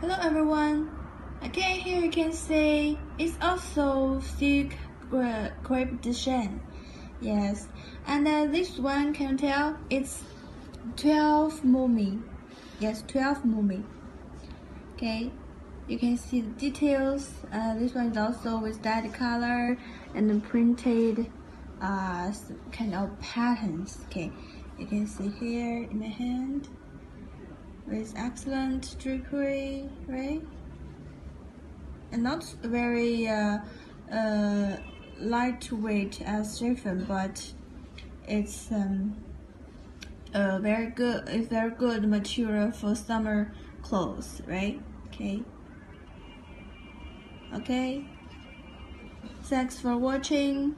Hello everyone. Again here you can see it's also thick crepe de chine. Yes, and uh, this one can tell it's 12 momme. Yes, 12 momme. Okay, you can see the details. Uh, this one is also with that color and printed uh, kind of patterns. Okay, you can see here in the hand with excellent drapery, right? And not very uh, uh, lightweight as chiffon, but it's um, a very good, it's very good material for summer clothes, right? Okay. Okay. Thanks for watching.